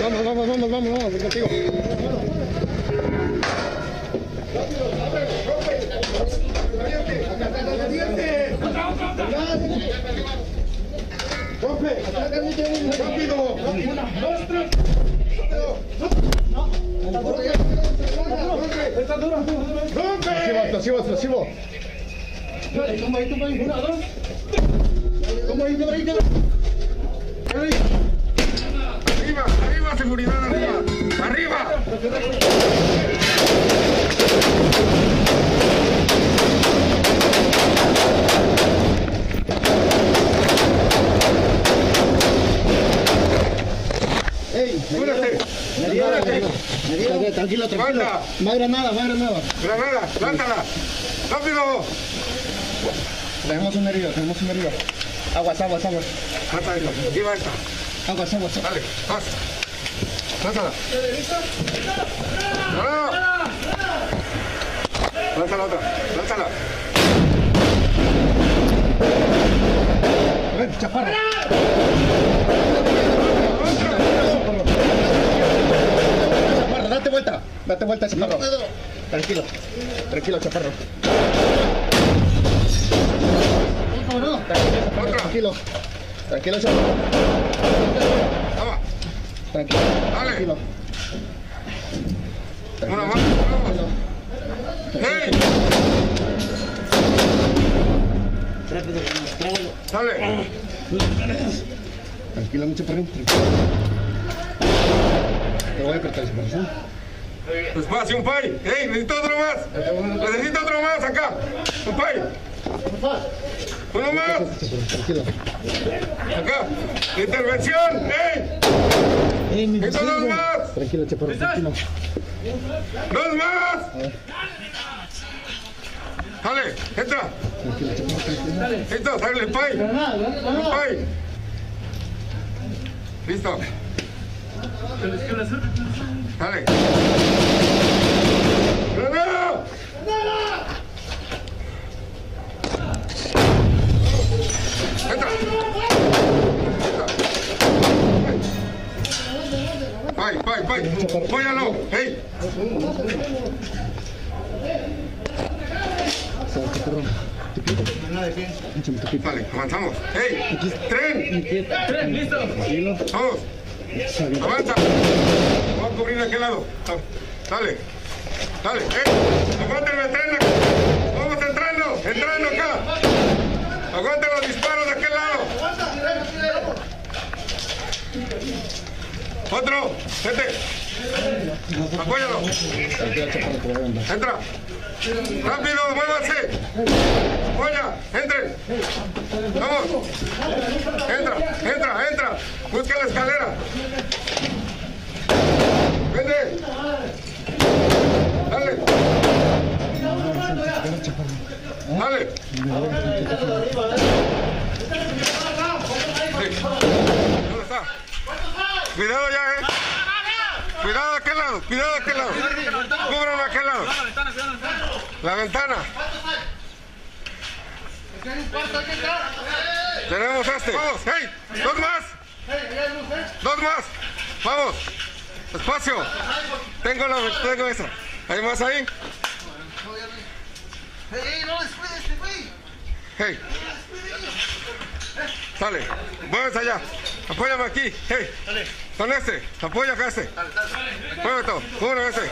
Vamos, vamos, vamos, vamos, vamos, voy contigo. Así va, así va, así va. Arriba, arriba, seguridad, arriba. Arriba. Tranquilo, tranquilo. Manda. Más granada, más granada. Granada, lántala. Rápido. Tenemos un herido, tenemos un herido. Aguas, aguas, aguas. Mata esta. Va. Aguas, aguas. Dale, vas. Lánzala. ¡Granada! Lánzala otra. Lánzala. Date vuelta, chaparro. Tranquilo. Tranquilo, chaparro. Tranquilo. Tranquilo, chaparro. Tranquilo. Tranquilo. Dale. Tranquilo, mucho perrín. Tranquilo. Te voy a apretar, Despacio, un pay. ¡Ey! Necesito otro más. Necesito otro más acá. Un pay. Uno más. Acá. Intervención. ¡Ey! Necesito dos más. Tranquilo, chaparro. Tranquilo. ¡Dos más! Dale, entra. Dale el pay. Pay. Listo. Dale. ¡Granada! Entra. Entra. ¡Ey! Vale, avanzamos. ¡Ey! ¡Tren! Tranquilo. ¡Vamos! ¡Avanza! A cubrir de aquel lado. Dale. Dale. ¡Eh! ¡Aguanten el tren! acá. ¡Vamos entrando! ¡Entrando acá! ¡Aguanten los disparos de aquel lado! ¡Otro! ¡Vete! ¡Apóyalo! ¡Entra! ¡Rápido! ¡Muévanse! ¡Apoya! ¡Entren! ¡Vamos! ¡Entra! ¡Entra! ¡Entra! ¡Busca la escalera! ¡Dale! ¡Dale! Cuidado ya, eh. Cuidado de aquel lado, cuidado de aquel lado. Cúbranlo de aquel lado. La ventana. Tenemos este. Vamos, hey, dos más. Dos más. Vamos. Espacio. Tengo la, tengo esa. ¿Hay más ahí? Hey. Sale. Muévese allá. Apóyame aquí. Hey. Con este. Apoya acá este. Mueve todo. Uno ese.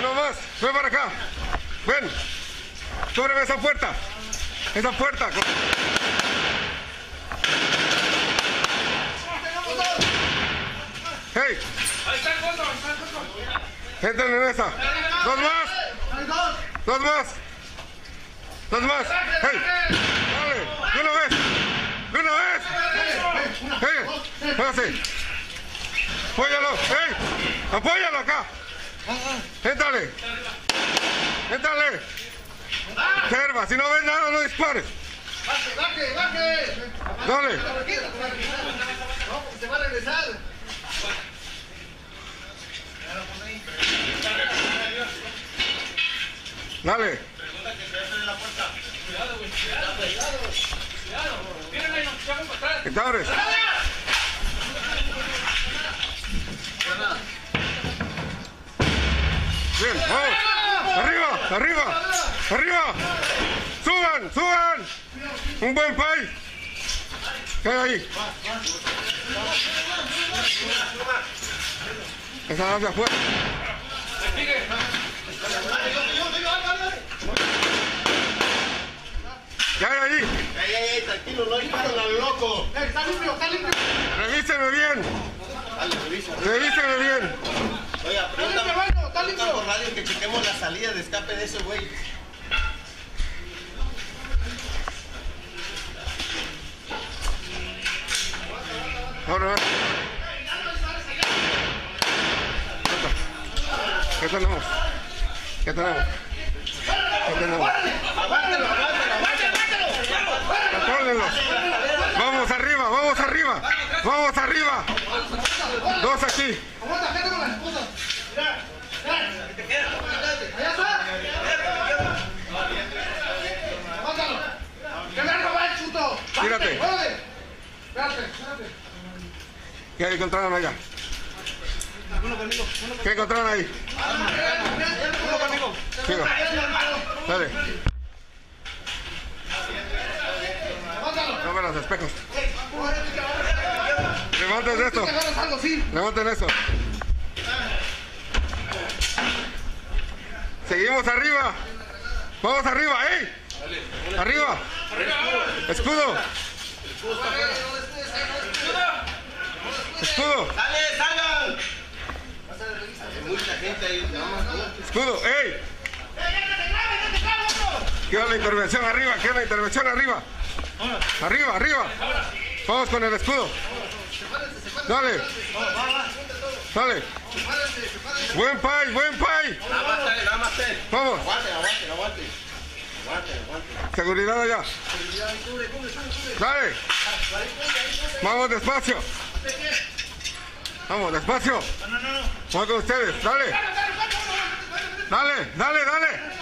Uno más. Ven para acá. Ven. Cúbreme esa puerta. Esa puerta. Hey. Entren en esa. Dos más. Dos más. Dos más. Hey. Dale. De una vez. De una vez. Hey. Pase. Apóyalo. Hey. Apóyalo acá. Éntrale. Éntrale. Observa. Si no ves nada, no dispares. Dale. Se va a regresar. Dale. Que te abres. Bien, vamos. Arriba, arriba, arriba. Suban, suban. Un buen pay. Queda ahí. Esa hacia afuera hay ahí. Ey, ey, ey, tranquilo, no disparen al loco. Está limpio, está limpio. Revíseme bien. Dale, revisa. Revíseme bien. Oiga, Está pregunta, limpio, bueno, está por limpio. radio que chequemos la salida de escape de ese güey. Ahora, ¿Qué tenemos? ¿Qué tenemos? ¿Qué tenemos? Aguántalo, aguántalo, Contróllenlo. Vamos arriba, vamos arriba. Vamos arriba. Dos aquí. Tírate. ¿Qué encontraron allá? ¿Qué encontraron ahí? Aguántalo. No me los espejos. Levanten esto. Levanten eso. Seguimos arriba. Vamos arriba, ¡ey! Arriba. Escudo. Escudo. Dale, salgan. Mucha gente ahí. Escudo, ¡ey! Quiero la intervención arriba, quiero la intervención arriba. Arriba, arriba. Vamos con el escudo. Dale. Dale. Buen pay, buen pay. Vamos. Aguante. Aguante, aguante. Seguridad allá. Dale. Vamos despacio. Vamos, despacio. Voy con ustedes. Dale. Dale, dale, dale.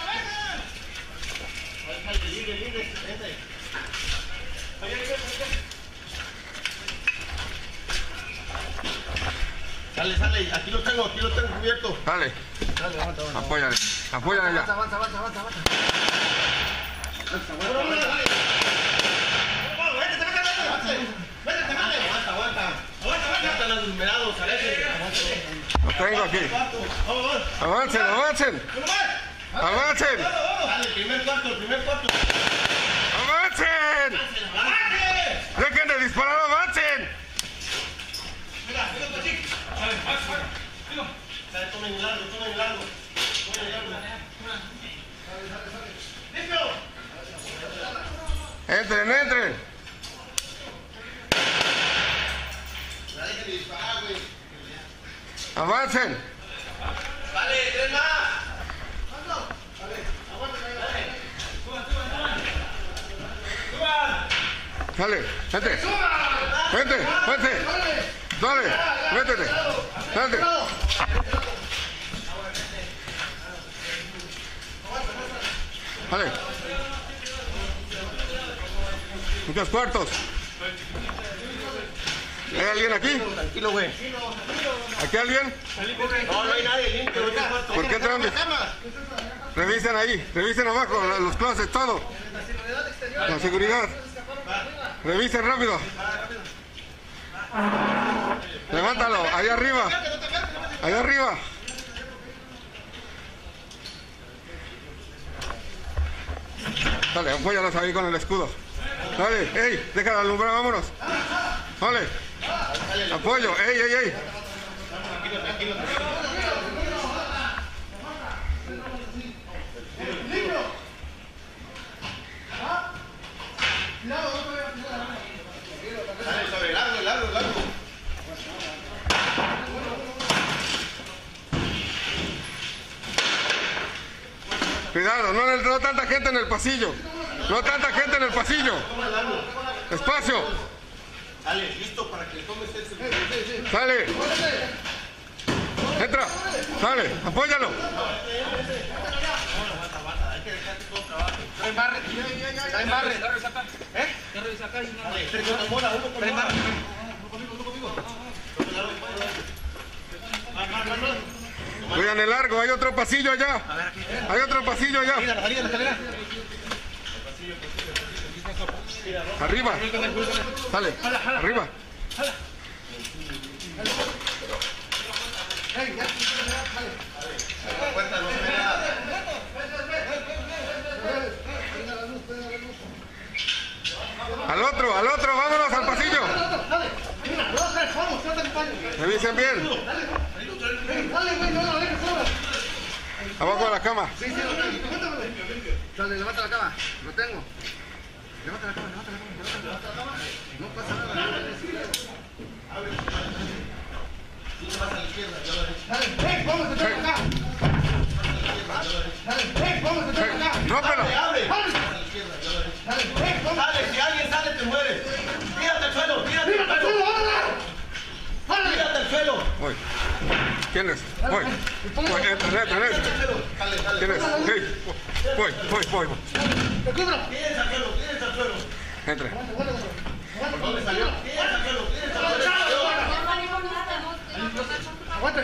Sale, sale. Aquí lo tengo, aquí lo tengo cubierto. Dale. Apóyale. Apóyale allá. Avanza, avanza, avanza, avanza. Aguanta, aguanta. Ya están los numerados, sale. Lo tengo aquí. Avancen, avancen. Avancen. Dale, primer cuarto, el primer cuarto. Avancen. Dejen de disparar, avancen. Sale, tomen el largo, tomen el largo. Tomen el largo. Entren, entren. Avancen. Dale, tres más. Dale, vente. Vente, vente. Dale, métete. Dale. Dale. Muchos cuartos. ¿Hay alguien aquí? Tranquilo, güey. ¿Aquí alguien? No, no hay nadie limpio. ¿Por qué entran? Revisen ahí, revisen abajo los closets, todo. La seguridad. Revisen rápido. Levántalo, allá arriba. Allá arriba. Dale, apóyalos ahí con el escudo. Dale, ey, deja de alumbrar, vámonos. Dale. Apoyo, ey, ey, ey. Cuidado, no, no tanta gente en el pasillo. No tanta gente en el pasillo. Espacio. Dale, listo para que tomes ese. Sale. Entra. Sale. Apóyalo. ¿Eh? Cuidan el largo, hay otro pasillo allá. Hay otro pasillo allá. Salida, la salida, la escalera. Arriba. Sale. Arriba. Al otro, al otro, vámonos al pasillo. Paño. Revisen bien. Abajo de la cama. Sí, sí, lo tengo. Dale, levanta la cama. Lo tengo. Levanta la cama, levanta la cama, levanta la cama. No pasa nada. Dale, ven, vamos a entrar acá. Dale, ven, vamos a entrar acá. Rómpelo. Dale, dale, ven, vamos. Sale, si alguien sale te mueres. Tírate al suelo, tírate al te suelo. suelo, órale. Tírate al suelo. Voy. ¿Quién es? Voy. Voy, entra, entra, entra. ¿Quién es? Sí. Voy, voy, voy. voy. Te cubro. Tírate al suelo, tírate al suelo. Entra. ¿Dónde salió? Tírate al suelo, tírate al suelo. Aguante.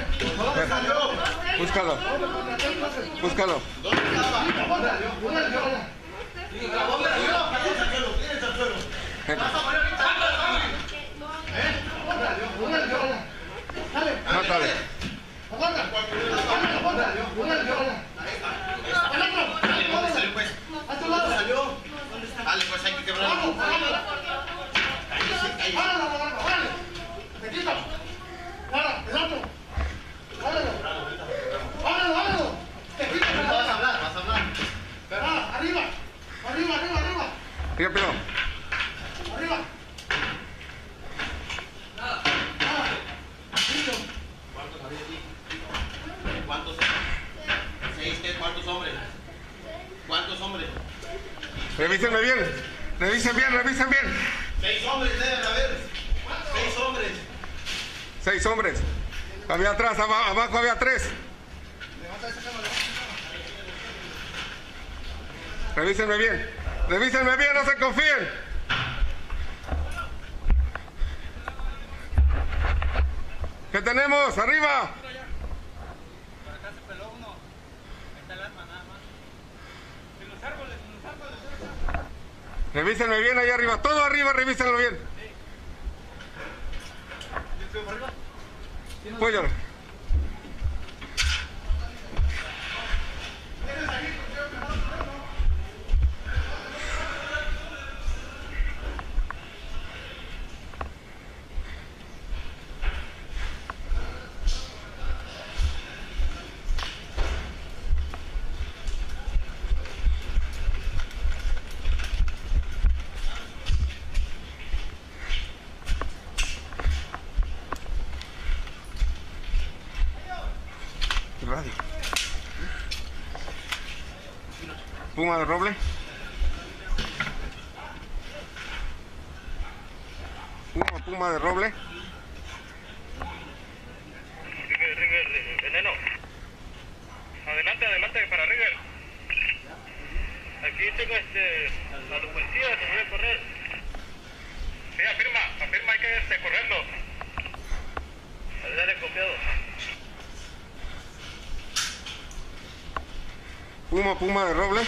Búscalo. Búscalo. Entra. Mátale. Dale, pues hay que quebrarlo. Vas a hablar, vas a hablar. Arriba, arriba, arriba, arriba, Rápido. arriba. ¿Cuántos? Seis, ¿qué? ¿Cuántos hombres? ¿Cuántos hombres? Revísenme bien. Revisen bien, revisen bien. Seis hombres deben haber. Seis hombres. Seis hombres. Había atrás, aba- abajo había tres. Revísenme bien. Revísenme bien, no se confíen. ¿Qué tenemos? ¡Arriba! Revísenme bien ahí arriba, todo arriba, revísenlo bien. Póllalo. Radio. Puma de roble. Puma, puma de roble. River, River, veneno. Adelante, adelante para River. Aquí tengo este, a los se voy a correr. Sí, afirma, afirma, hay que este, correrlo. Dale, confiado. Puma, puma de roble.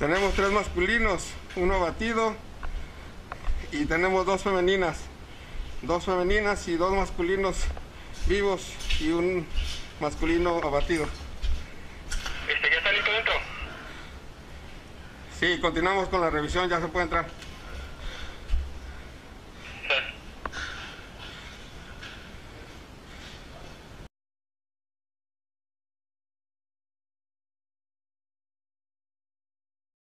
Tenemos tres masculinos, uno abatido y tenemos dos femeninas. Dos femeninas y dos masculinos vivos y un masculino abatido. Este, ¿ya está listo dentro? Sí, continuamos con la revisión, ya se puede entrar.